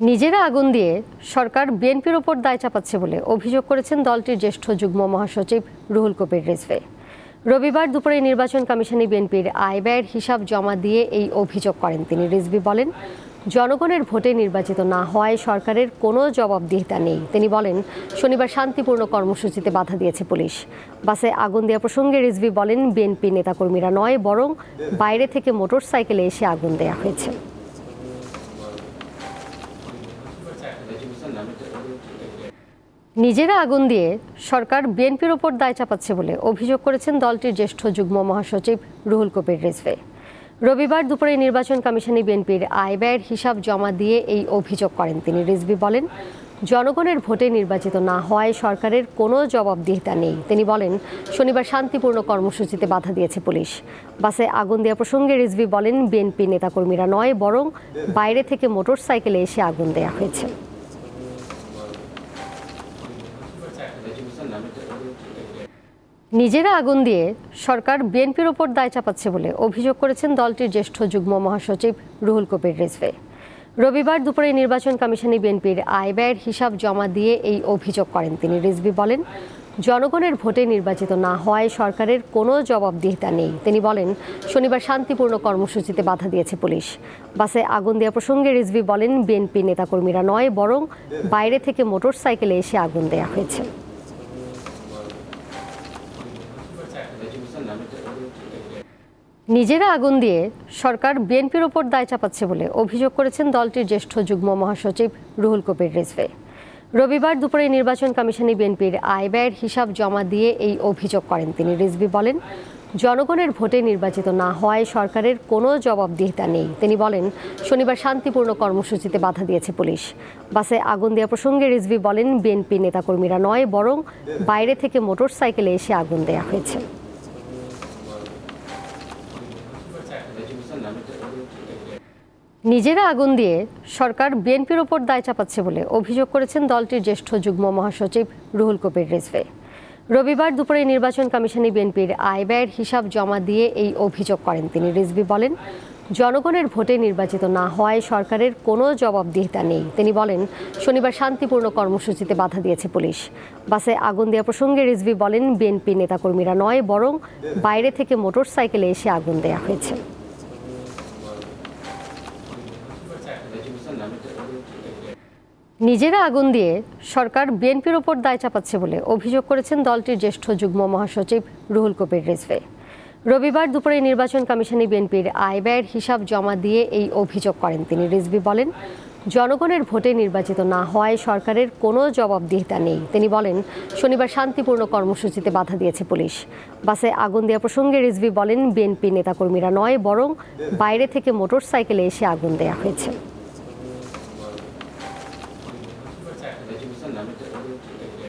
নিজেরা আগুন দিয়ে সরকার বিএনপির ওপর দায় চাপাচ্ছে বলে অভিযোগ করেছেন দলটির জ্যেষ্ঠ যুগ্ম মহাসচিব রুহুল কবির রিজভে। রবিবার দুপুরে নির্বাচন কমিশনে বিএনপির আয় ব্যয়ের হিসাব জমা দিয়ে এই অভিযোগ করেন তিনি। রিজভি বলেন, জনগণের ভোটে নির্বাচিত না হওয়ায় সরকারের কোনো জবাবদিহিতা নেই। তিনি বলেন, শনিবার শান্তিপূর্ণ কর্মসূচিতে বাধা দিয়েছে পুলিশ। বাসে আগুন দেওয়া প্রসঙ্গে রিজভি বলেন, বিএনপি নেতাকর্মীরা নয়, বরং বাইরে থেকে মোটরসাইকেলে এসে আগুন দেওয়া হয়েছে। নিজেরা আগুন দিয়ে সরকার বিএনপির ওপর দায় চাপাচ্ছে বলে অভিযোগ করেছেন দলটির জ্যেষ্ঠ যুগ্ম মহাসচিব রুহুল কবির রিজভে। রবিবার দুপুরে নির্বাচন কমিশনে বিএনপির আয় ব্যয়ের হিসাব জমা দিয়ে এই অভিযোগ করেন তিনি। রিজভি বলেন, জনগণের ভোটে নির্বাচিত না হওয়ায় সরকারের কোনো জবাবদিহিতা নেই। তিনি বলেন, শনিবার শান্তিপূর্ণ কর্মসূচিতে বাধা দিয়েছে পুলিশ। বাসে আগুন দেওয়া প্রসঙ্গে রিজভি বলেন, বিএনপি নেতাকর্মীরা নয়, বরং বাইরে থেকে মোটরসাইকেলে এসে আগুন দেওয়া হয়েছে। নিজেরা আগুন দিয়ে সরকার বিএনপির ওপর দায় চাপাচ্ছে বলে অভিযোগ করেছেন দলটির জ্যেষ্ঠ যুগ্ম মহাসচিব রুহুল কবির রিজভে। রবিবার দুপুরে নির্বাচন কমিশনে বিএনপির আয় ব্যয়ের হিসাব জমা দিয়ে এই অভিযোগ করেন তিনি। রিজভি বলেন, জনগণের ভোটে নির্বাচিত না হওয়ায় সরকারের কোনো জবাবদিহিতা নেই। তিনি বলেন, শনিবার শান্তিপূর্ণ কর্মসূচিতে বাধা দিয়েছে পুলিশ। বাসে আগুন দেওয়া প্রসঙ্গে রিজভি বলেন, বিএনপি নেতাকর্মীরা নয়, বরং বাইরে থেকে মোটরসাইকেলে এসে আগুন দেওয়া হয়েছে। নিজেরা আগুন দিয়ে সরকার বিএনপির ওপর দায় চাপাচ্ছে বলে অভিযোগ করেছেন দলটির জ্যেষ্ঠ যুগ্ম মহাসচিব রুহুল কবির রিজভে। রবিবার দুপুরে নির্বাচন কমিশনে বিএনপির আয় ব্যয়ের হিসাব জমা দিয়ে এই অভিযোগ করেন তিনি। রিজভি বলেন, জনগণের ভোটে নির্বাচিত না হওয়ায় সরকারের কোনো জবাবদিহিতা নেই। তিনি বলেন, শনিবার শান্তিপূর্ণ কর্মসূচিতে বাধা দিয়েছে পুলিশ। বাসে আগুন দেওয়া প্রসঙ্গে রিজভি বলেন, বিএনপি নেতাকর্মীরা নয়, বরং বাইরে থেকে মোটরসাইকেলে এসে আগুন দেওয়া হয়েছে। নিজেরা আগুন দিয়ে সরকার বিএনপির ওপর দায় চাপাচ্ছে বলে অভিযোগ করেছেন দলটির জ্যেষ্ঠ যুগ্ম মহাসচিব রুহুল কবির রিজভে। রবিবার দুপুরে নির্বাচন কমিশনে বিএনপির আয় ব্যয়ের হিসাব জমা দিয়ে এই অভিযোগ করেন তিনি। রিজভি বলেন, জনগণের ভোটে নির্বাচিত না হওয়ায় সরকারের কোনো জবাবদিহিতা নেই। তিনি বলেন, শনিবার শান্তিপূর্ণ কর্মসূচিতে বাধা দিয়েছে পুলিশ। বাসে আগুন দেওয়া প্রসঙ্গে রিজভি বলেন, বিএনপি নেতাকর্মীরা নয়, বরং বাইরে থেকে মোটরসাইকেলে এসে আগুন দেওয়া হয়েছে। নিজেরা আগুন দিয়ে সরকার বিএনপির ওপর দায় চাপাচ্ছে বলে অভিযোগ করেছেন দলটির জ্যেষ্ঠ যুগ্ম মহাসচিব রুহুল কবির রিজভে। রবিবার দুপুরে নির্বাচন কমিশনে বিএনপির আয় ব্যয়ের হিসাব জমা দিয়ে এই অভিযোগ করেন তিনি। রিজভি বলেন, জনগণের ভোটে নির্বাচিত না হওয়ায় সরকারের কোনো জবাবদিহিতা নেই। তিনি বলেন, শনিবার শান্তিপূর্ণ কর্মসূচিতে বাধা দিয়েছে পুলিশ। বাসে আগুন দেওয়া প্রসঙ্গে রিজভি বলেন, বিএনপি নেতাকর্মীরা নয়, বরং বাইরে থেকে মোটরসাইকেলে এসে আগুন দেওয়া হয়েছে।